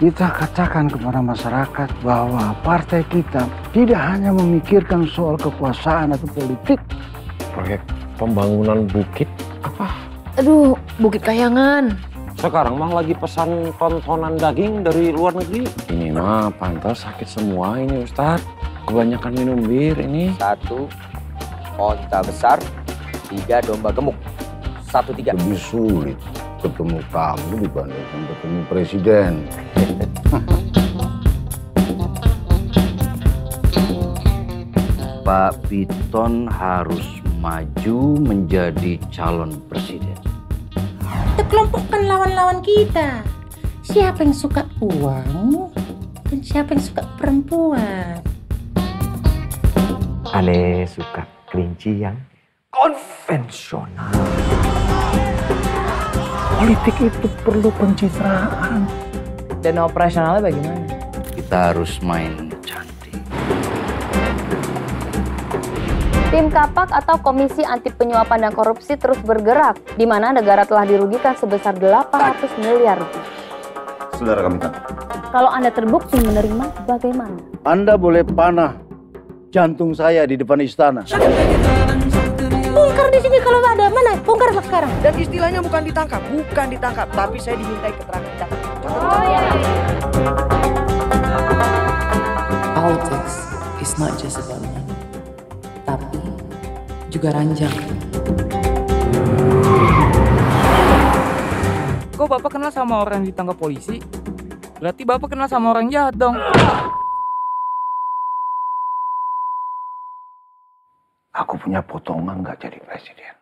kita katakan kepada masyarakat bahwa partai kita tidak hanya memikirkan soal kekuasaan atau politik. Proyek pembangunan bukit apa? Aduh, Bukit Kayangan. Sekarang mah lagi pesan tontonan daging dari luar negeri. Ini mah pantas sakit semua ini Ustadz. Kebanyakan minum bir ini. Satu, onta besar. Tiga, domba gemuk. Satu, tiga. Lebih sulit ketemu kamu dibandingkan ketemu presiden. Pak Piton harus maju menjadi calon presiden. Kita kelompokkan lawan-lawan kita. Siapa yang suka uang dan siapa yang suka perempuan. Ale suka kelinci yang konvensional. Politik itu perlu pencitraan. Dan operasionalnya bagaimana? Kita harus main cantik. Tim Kapak atau Komisi Anti Penyuapan dan Korupsi terus bergerak, di mana negara telah dirugikan sebesar 800 miliar rupiah. Saudara kami tangkap. Kalau Anda terbukti menerima, bagaimana? Anda boleh panah jantung saya di depan istana. Sekarang. Dan istilahnya bukan ditangkap, bukan ditangkap, tapi saya dimintai keterangan. Catat, Oh ya. Politics is not just about money, tapi juga ranjang. Kok Bapak kenal sama orang yang ditangkap polisi? Berarti Bapak kenal sama orang jahat dong. Aku punya potongan nggak jadi presiden.